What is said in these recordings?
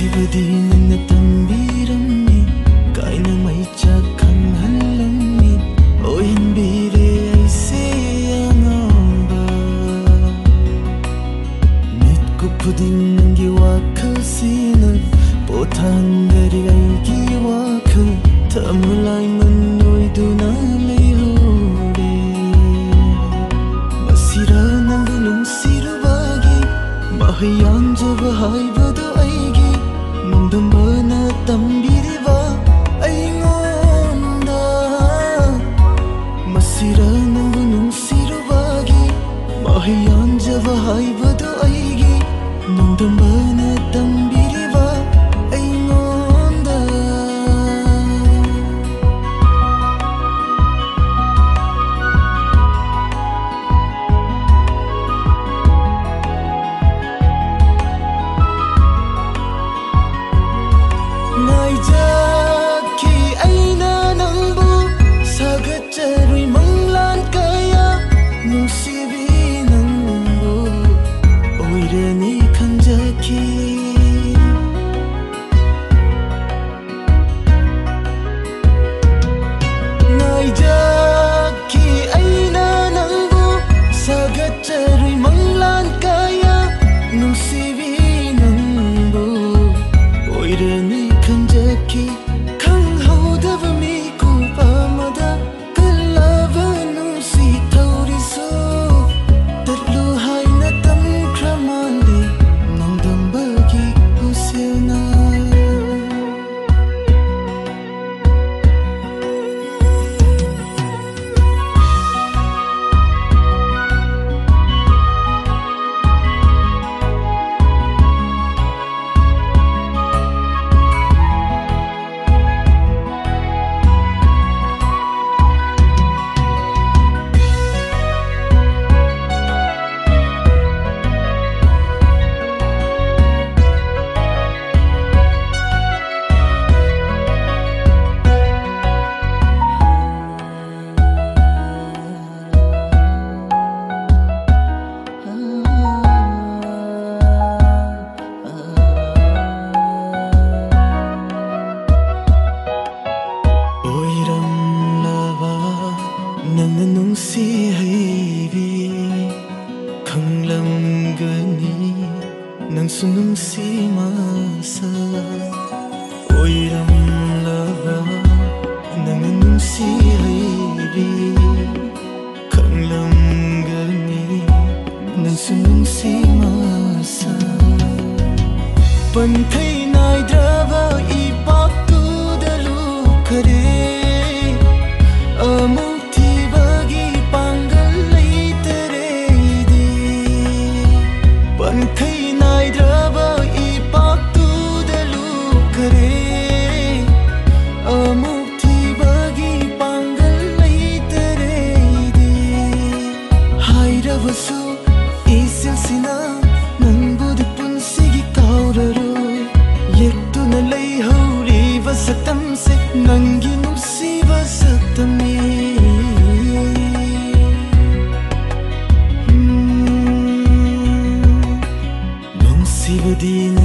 சிவதீன தம்பீரம்மி காய்னமைச்சா கண்ணல்லம்மி ஓயின் பீரே ஐசேயானாம்ப நிற்கு புதின்னங்கி வாக்கு சீன போதாந்தரி ஐகி வாக்கு தமிழாய் மன்னோய்து நாளை ஓடே மசிரா நங்குலும் சிறுவாகி மகையாஞ்சவ ஹாய்வது ꯌꯨꯝꯗꯨꯃꯅ ꯇꯝꯕꯤꯔꯤꯕ ꯑꯩꯉꯣꯟꯗ ꯃꯁꯤꯔ ꯅꯪꯕꯨ ꯅꯨꯡꯁꯤꯔꯨꯕꯒꯤ ꯃꯍꯩ ꯌꯥꯟꯖꯕ ꯍꯥꯏꯕ aqui. sơ Oyang laga Nanganung si Heidi Kang langgani Nang sunung si masa Pantai nai drava Ipaku dalu kare Amu Hãy subscribe நங்கினும் சிவசத்தமே. நும் சிவதீன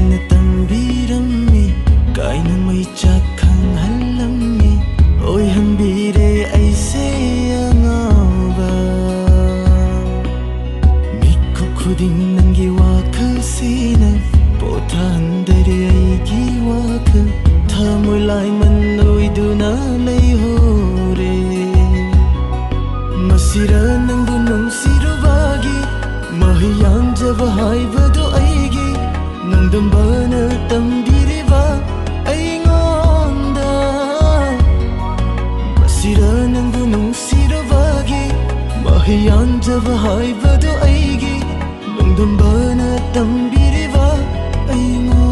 ಸಿರನಂದು ನಂಸಿರುವಾಗಿ ಮಹಿಯಾಂಜವ ಹಾಯ್ವದು ಐಗಿ ನಂದಂಬನ ತಂದಿರಿವ ಐಂಗೊಂದ ಸಿರನಂದು ನಂಸಿರುವಾಗಿ ಮಹಿಯಾಂಜವ ಹಾಯ್ವದು ಐಗಿ ನಂದಂಬನ ತಂಬಿರಿವ ಐಂಗೋ